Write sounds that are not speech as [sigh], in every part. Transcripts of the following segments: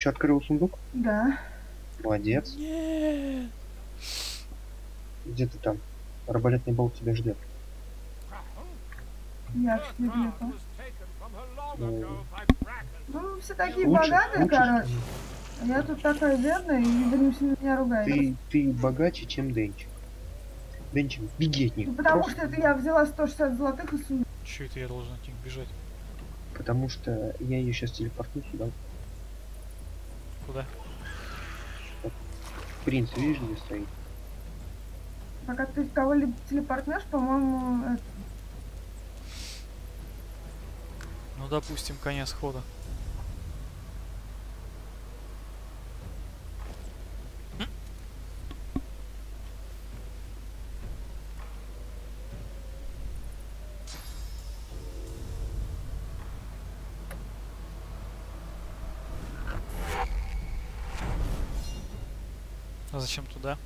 Че, открыл сундук? Да. Молодец. Нет. Где ты там? Арбалетный болт тебя ждет. Я что где-то. Ну, Ну, все такие лучше, богатые, лучше, короче. А я тут такая бедная, и все на меня ругают. Ты, ты богаче, чем Денчик. Денчик, беги от них. Ну, потому Просто что это я взяла 160 золотых и сундук. Че это я должен от них бежать? Потому что я ее сейчас телепортну сюда. Куда? Принц, видишь, где стоит? Пока ты кого-либо телепортнешь, по-моему, это- Ну, допустим, конец хода. А зачем туда?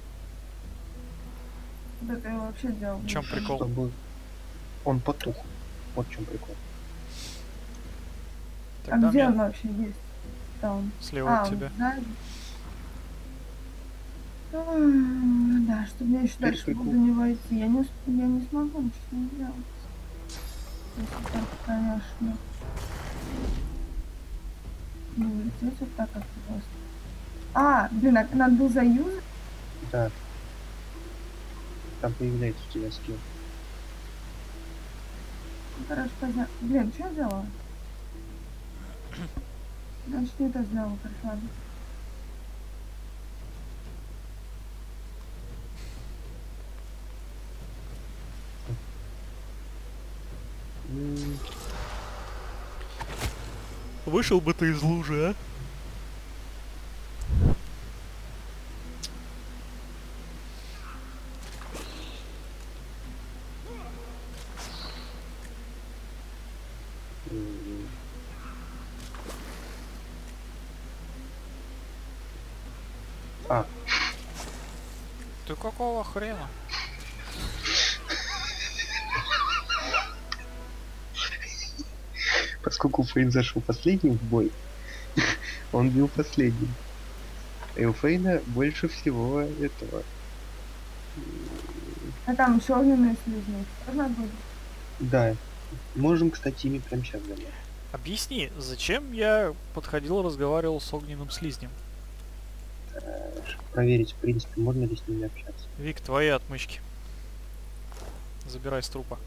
вот это я вообще делал. В чем прикол? Чтобы он потух. Вот в чем прикол. А Тогда где мне он вообще есть? Там. слева А, от тебя. М, Да, чтобы мне еще дальше прикол. буду не войти. Я не, я не смогу ничего не делать. Если так, конечно. Не улететь вот так как просто. А, блин, а надо было заюзать? Да. Там появляется у тебя скилл. Ну, короче, позна... Блин, что я делала? Значит, не это ладно. М, Вышел бы ты из лужи, а? м. А, Ты какого хрена? поскольку Фейн зашел последним в бой, [laughs] он бил последним. И у Фейна больше всего этого. А там еще огненные слизни. Можно будет? Да. Можем, кстати, ими прямо сейчас занять. Объясни, зачем я подходил, разговаривал с огненным слизнем? Чтобы проверить, в принципе, можно ли с ними общаться. Вик, твои отмычки. Забирай с трупа.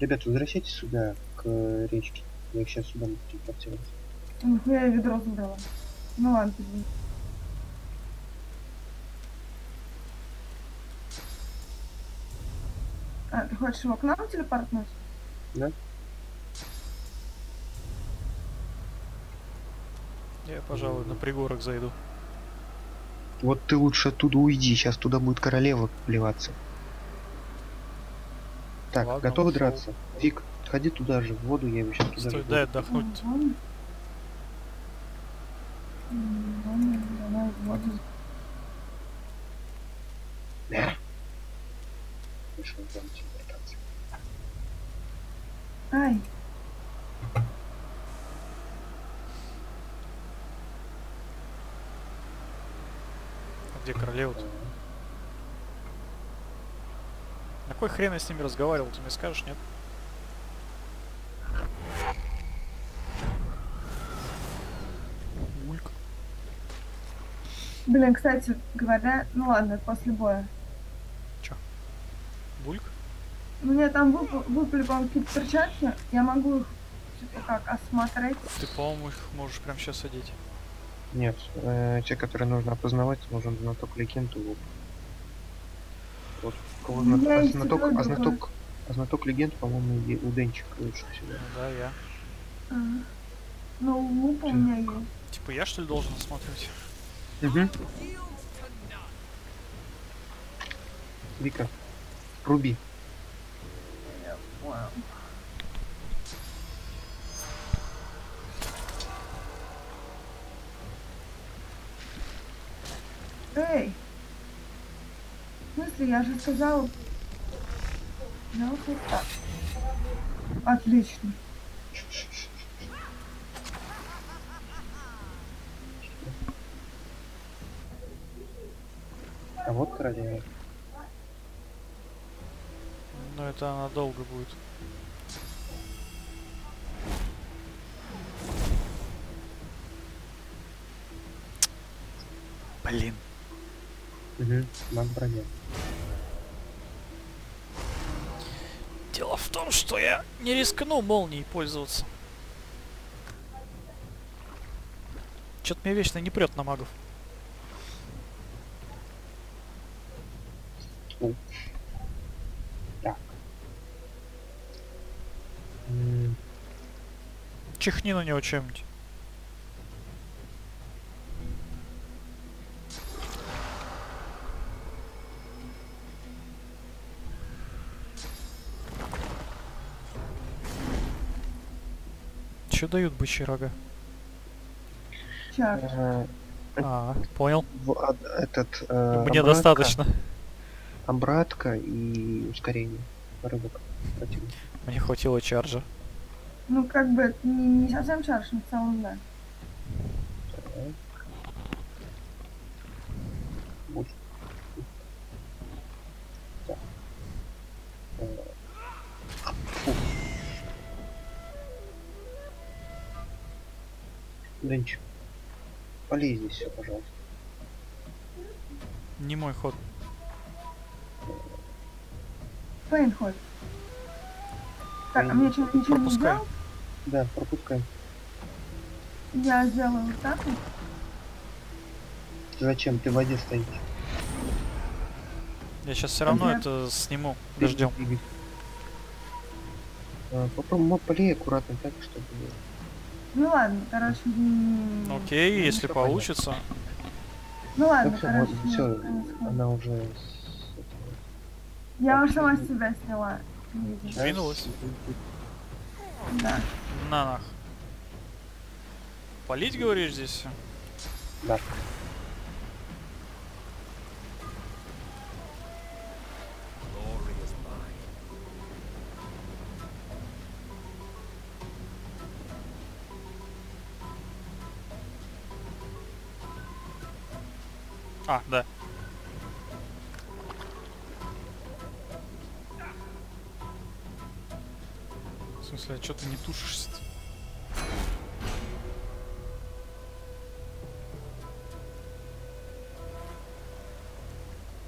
Ребят, возвращайтесь сюда, к э, речке. Я их сейчас сюда буду телепортировать. Нихуя я ведро забрала. Ну ладно, извини. А, ты хочешь его к нам телепортнуть? Я, пожалуй, на пригорок зайду. Вот ты лучше оттуда уйди, сейчас туда будет королева плеваться. Так, Ладно, готовы ушёл. драться? Вик, сходи туда же, в воду, я его сейчас туда Стой, же дай буду. отдохнуть. Ладно. М, ладно, давай в воду. Вышел в зону телепортации. Ай, А где королева-то? На кой хрен я с ними разговаривал, ты мне скажешь, нет? Улька. блин, кстати говоря, ну ладно, после боя. Бульк? Мне там вып- выпали, по-моему, какие-то перчатки. Я могу их, типа, как, осмотреть. Ты, по-моему, их можешь прямо сейчас одеть. Нет, э, те, которые нужно опознавать, нужен знаток легенды. Вот, кого У меня зна- а знаток, а знаток, а знаток легенд, по-моему, у Денчика лучше всего. Ну да, я. А. Ну, луп у меня есть. Типа я что ли должен осматривать? Угу. Вика, руби. Понял. Эй! В смысле, я же сказал... Я вот так. Отлично. А вот троллей. Но ну, это она долго будет. Блин. Угу. Маг броня. Дело в том, что я не рискнул молнией пользоваться. Что-то мне вечно не прет на магов. Так. М, Чихни на него чем-нибудь. Че дают бычьи рога? Чар. э, А, понял. в- а, Этот... э, Мне обратка- достаточно. Обратка и ускорение. Противника. Мне хватило чаржа. Ну, как бы, не, не совсем чарш, но в целом, да. Ленч, полей здесь все, пожалуйста. Не мой ход. Пейн ходит. Так, а мне что, ничего не Пропускай. сделал? Да, пропускай. Я сделаю вот так вот. Зачем? Ты в воде стоишь. Я сейчас все равно Ага. это сниму. Дождем. А, Попробуй мо- полей аккуратно так, чтобы... Ну ладно, короче, Окей, если всё понятно. получится. ну ладно, всё, короче, вот, хода. Она уже... Я уже сама с себя сняла. Двинулась? Да. На нах. Полить, говоришь, здесь все? Да. А, да. В смысле, а что ты не тушишься -то?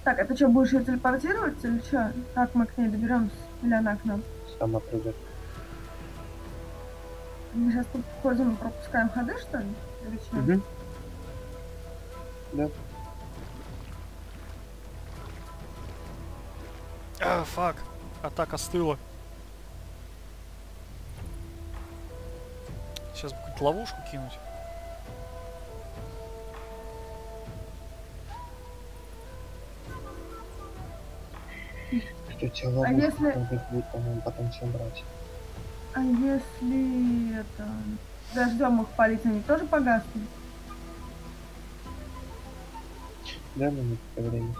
Так, а ты что, будешь ее телепортировать или что? Как мы к ней доберемся? Или она к нам? Сама прыгает. Мы сейчас тут ходим и пропускаем ходы, что ли? Или что? Мгм. Да. А, фак. Атака стыла. Сейчас бы какую-то ловушку кинуть. Что тебя А ловушка если- будет, по-моему, потом всем брать. А если это... Дождем их полить, они тоже погаснут? Да, на некоторое время.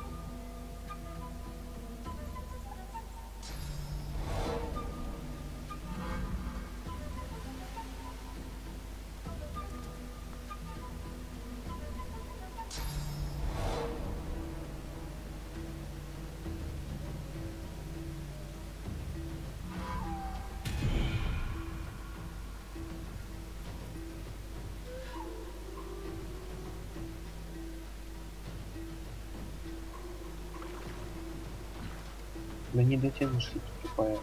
Да не дотянешься, ты тупая.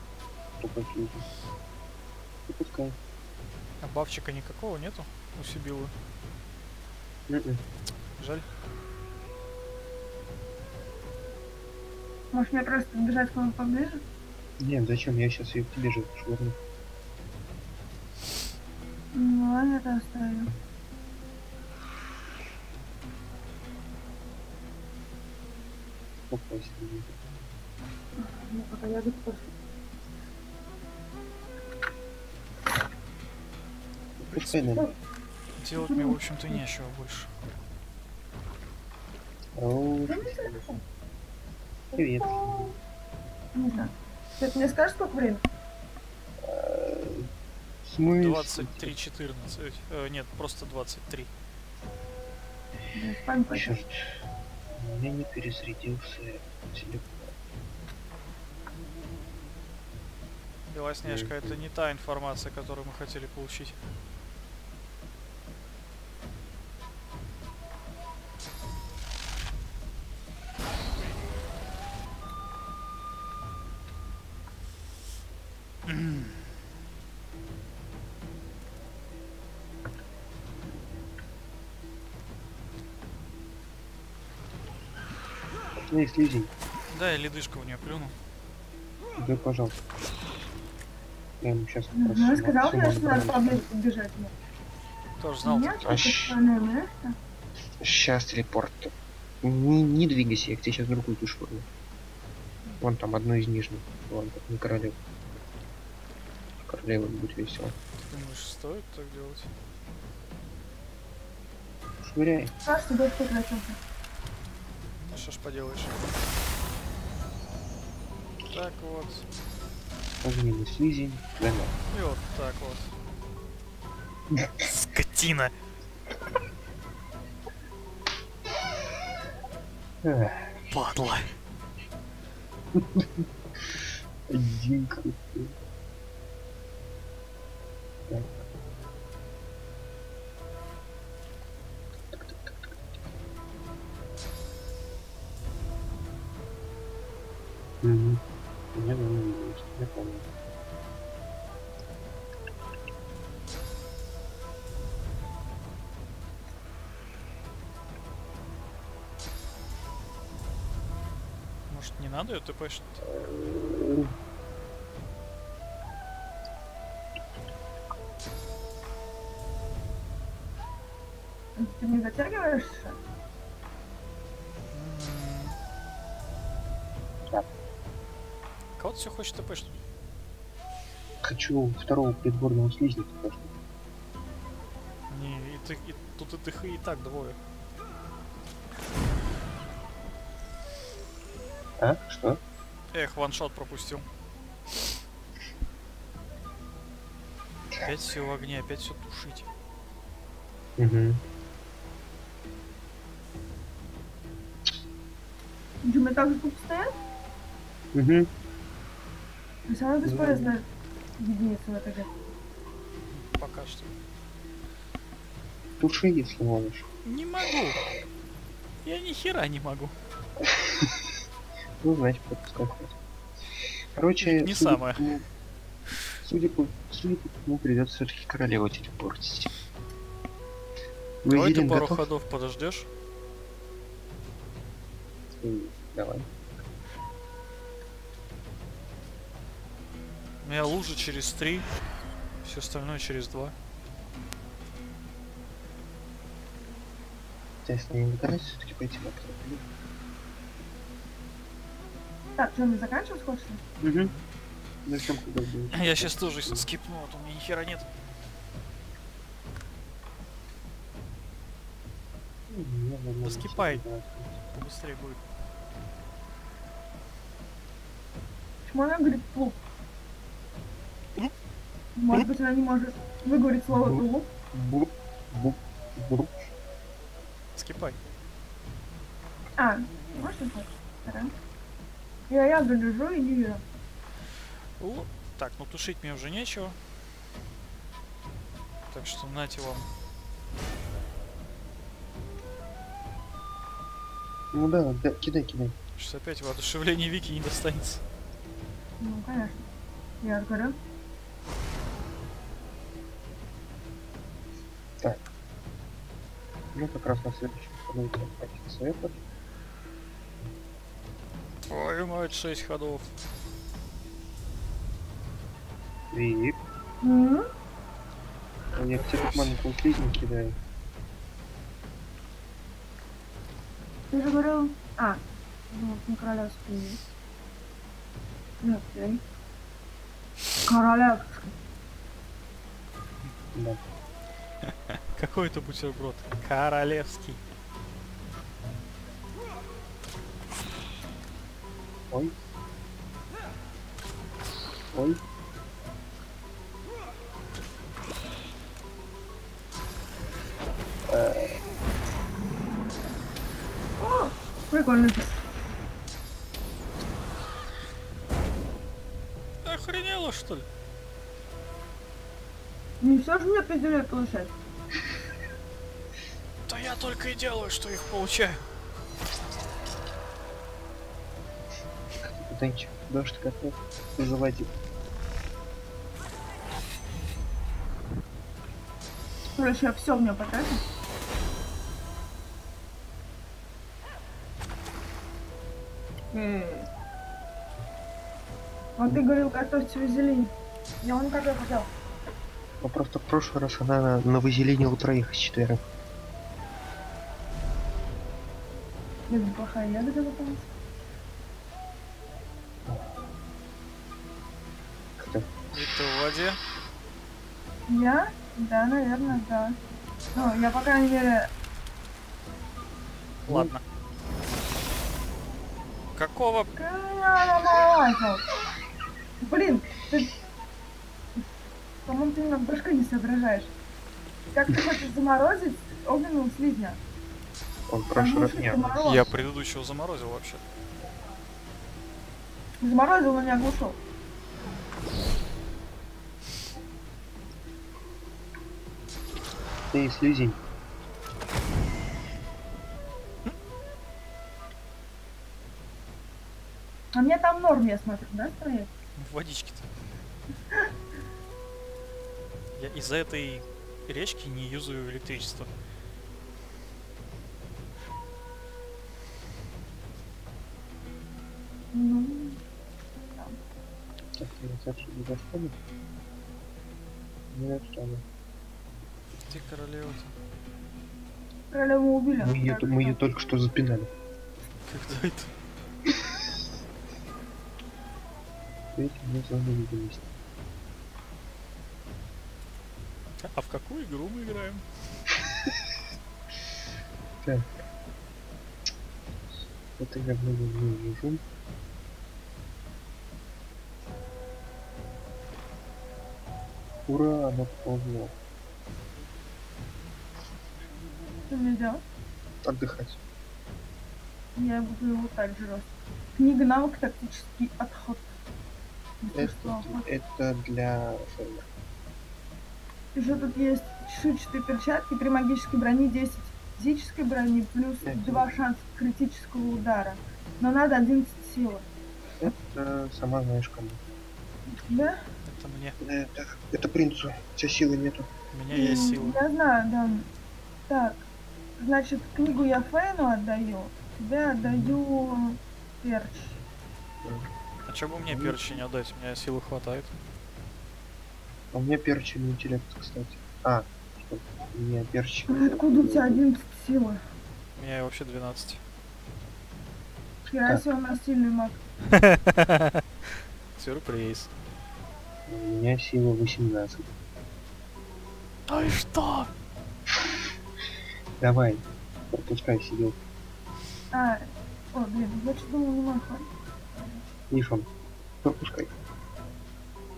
Тупой фьюзер. И пускай. А бафчика никакого нету у Сибилы. Мгм. Жаль. Может мне просто бежать к вам поближе? Нет, зачем? Я сейчас ее к тебе же швырну. Ну ладно, это оставим. Попасть в неё. Ну, пока я тут. Пускай нам. Делать мне, в общем-то, нечего больше. Оу, Привет. Не знаю. Ты мне скажешь, сколько времени? Э, В смысле? 23.14. Э, нет, просто 23. Да, спать пойду. Черт. У меня не перезарядился телефон. Белоснежка, это не та информация, которую мы хотели получить. Эй, слизень, Да, я ледышку в нее плюну. да, пожалуйста. Я ему сейчас Ну, я сказал, что надо поближе подбежать. мне. Тоже знал. А. Сейчас телепорт. Не, не двигайся, я к тебе сейчас другую душу вырву. Вон там одну из нижних. Вон так, не королев. Королева будет весело. Ты думаешь, стоит так делать? Швыряй. А, что дождь прекратился. Ну что ж поделаешь. Так вот. Огненный слизень. Да, И вот так вот. [laughs] Скотина! Падла! Один крутой. Не надо ее тпшить? Ты не затягиваешься? Кого ты все хочешь тпшить? Хочу второго придворного слизника. Не, и ты, и, тут и ты и так двое. А? Что? Эх, ваншот пропустил. Опять все в огне, опять все тушить. Угу. Джуми также тут стоят? Угу. И самая бесполезная единица в этой. Пока что. Туши, если можешь. Не могу. Я ни хера не могу. [laughs] Ну, значит, пропускать хватит. Короче, Не судя самое. по Судя по, судя по всему, придется все-таки королеву телепортить. Давай ты пару готов? ходов подождешь. Давай. У меня лужа через три, все остальное через два. Если не пытаюсь все-таки пойти на. Так, что, мы заканчивать хочешь? Угу. Зачем куда будешь? Я сейчас тоже скипну, а то у меня ни хера нет. Да скипай. Побыстрее будет. Почему она говорит плуг? Может быть, она не может выговорить слово плуг? Буп, буп, буп. Скипай. А, быть. Хорошо. Я ягоду лежу и не вижу. Так, ну тушить мне уже нечего. Так что нате вам. Ну да, да, кидай, кидай. Сейчас опять воодушевление Вики не достанется. Ну, конечно. Я же говорю. Ну, как раз на следующем хватит совета. Твою мать, 6 ходов. Вип. М? Я к тебе тут маленького слизня кидаю. Ты же говорил... А, ну, не королевский. Ну, окей. Королевский. Да. [laughs] Какой это бутерброд? Королевский. Ой. Ой. Прикольно. ты. Охренела, что ли? Не все же мне пиздюлей получать. Да я только и делаю, что их получаю. Денчик, дождь готов. Заводи. Короче, я все в потратил. Э. Вот ты говорил, готовьте вазелин. Я вон как я хотел. Ну просто в прошлый раз она на вазелине троих из четверых. Это плохая ягода попалась. Кто? Воде? Я? Да, наверное, да. Ну, я, по крайней мере, Ладно. Какого... Блин, ты... По-моему, ты немного башкой не соображаешь. Как ты хочешь заморозить огненного слизня? Он прошлый раз... Не. Я предыдущего заморозил вообще. Заморозил, но не оглушил. Ты слизень. А мне там норм, я смотрю, да, стоит? В водичке-то. Я из-за этой речки не юзаю электричество. Ну, Так, я не достану. Не достану. Ты королева-то. королеву убили. Мы ее, мы ее только что запинали. Когда это? Видите, мы зону невидимости. А в какую игру мы играем? Так. Это я много не вижу. Ура, она поползла. Что мне делать? Отдыхать. Я буду его так жрать. Книга навык тактический отход. Это, это для фермера. Еще тут есть чешуйчатые перчатки при магической броне 10 физической брони плюс Мгм. 2 шанса критического удара. Но надо 11 силы. Это сама знаешь кому. Да? Это мне. Это, это принцу. У тебя силы нету. У меня есть М, сила. Я знаю, да. Так, значит, книгу я Фейну отдаю, тебе отдаю перч. А чё бы мне перчи не отдать? У меня силы хватает. А у меня перчик интеллект, кстати. А, что? У меня перчик. Откуда у тебя 11 силы? У меня вообще 12. Хера себе у нас сильный маг. [laughs] Сюрприз. У меня сила 18. Ну и что? Давай, пропускай сидел. А, о, блин, я что думал, не маг. Нифон, пропускай.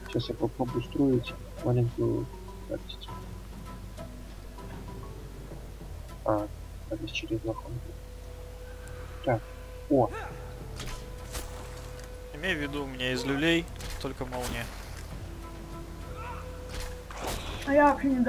Сейчас я попробую строить маленькую карточку. А, это через лохом. Так, о, Имей в виду, у меня из люлей только молния. А я вообще не